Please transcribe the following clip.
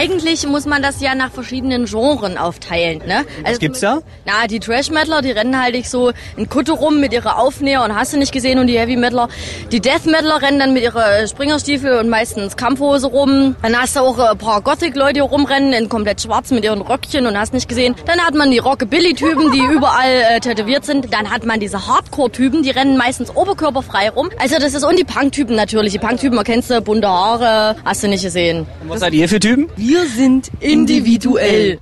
Eigentlich muss man das ja nach verschiedenen Genren aufteilen. Ne? Was gibt's da? Na, die Trash-Metaler, die rennen halt so in Kutte rum mit ihrer Aufnäher und hast du nicht gesehen und die Heavy-Metaler. Die Death-Metaler rennen dann mit ihrer Springerstiefel und meistens Kampfhose rum. Dann hast du auch ein paar Gothic-Leute die rumrennen in komplett schwarz mit ihren Röckchen und hast nicht gesehen. Dann hat man die Rockabilly-Typen, die überall äh, tätowiert sind. Dann hat man diese Hardcore-Typen, die rennen meistens oberkörperfrei rum. Also das ist und die Punk-Typen natürlich. Die Punk-Typen erkennst du, bunte Haare, hast du nicht gesehen. Und was seid ihr für Typen? Wir sind individuell.